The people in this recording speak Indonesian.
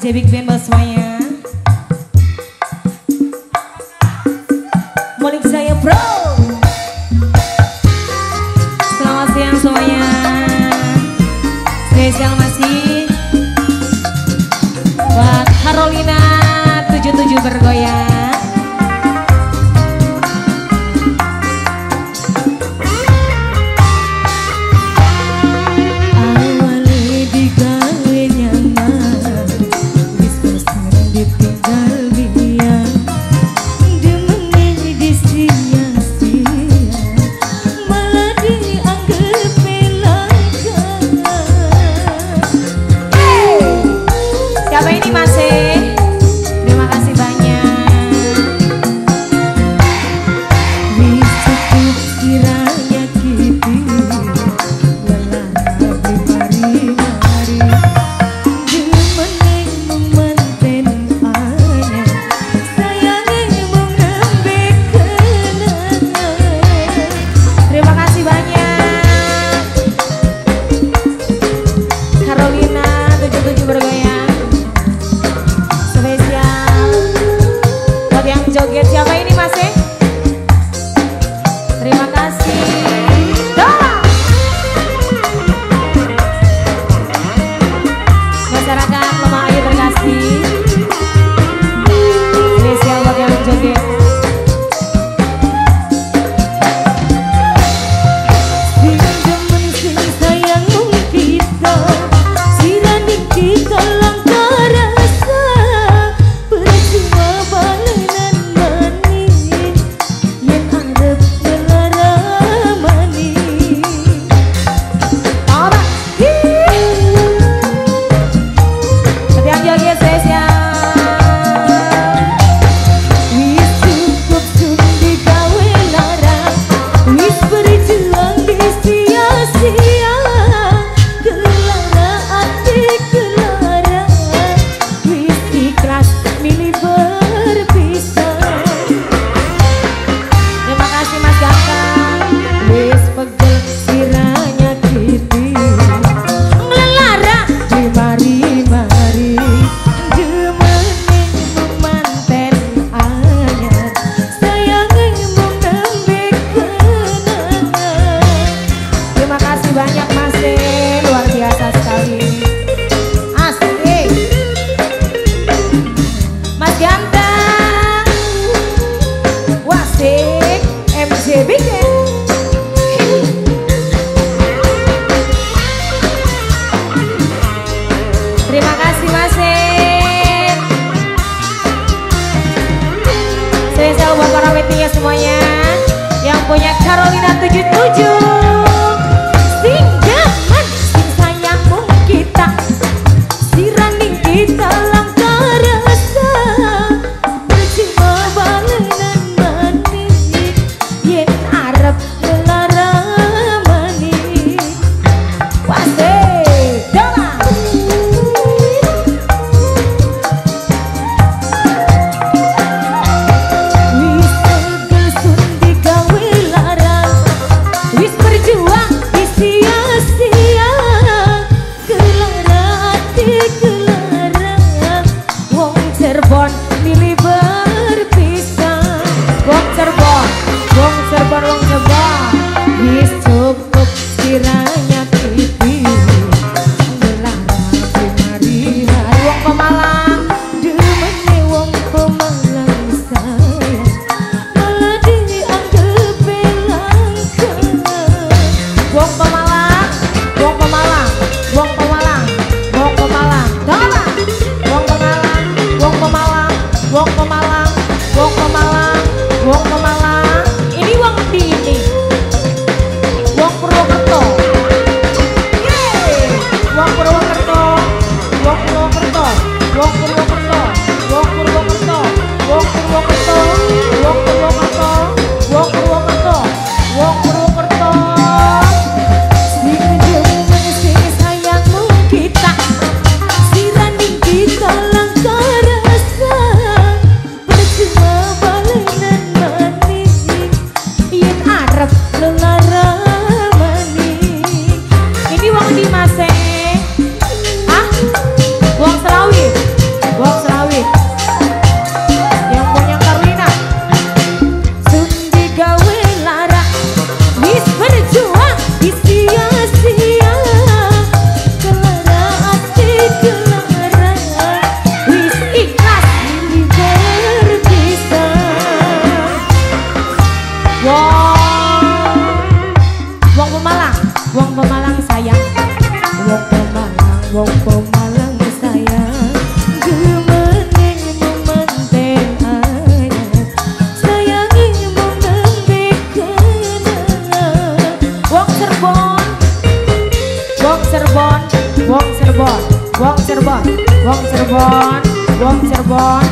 DJ Big semuanya. Monik saya bro. Selamat siang semuanya. Spesial masih. Buat Harolina 77 bergoyang. begitu juga mañana. Cirebon, Wong Cirebon,